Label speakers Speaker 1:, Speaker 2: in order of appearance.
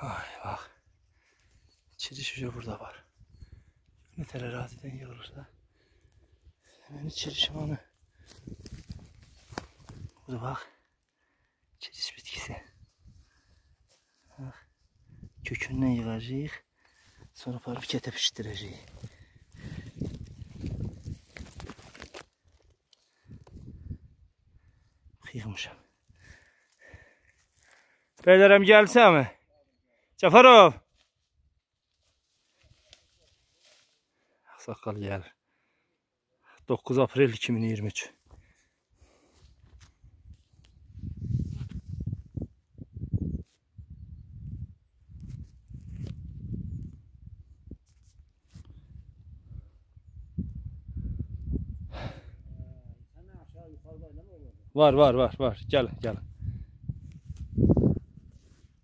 Speaker 1: Ay bak. İçeri şişe burada var. Ne teraziden yığılırsa. Hemen içeri şımanı. Burada bak. Çeşit bitkisi. Bak. Kökünden yığacağıq. Sonra parfikete pişirəcəyik. Yığmışam. Beylərəm gəlsəmi? Cafarov. Saqqal gəlir. 9 aprel 2023. Var var var var. Gel gel.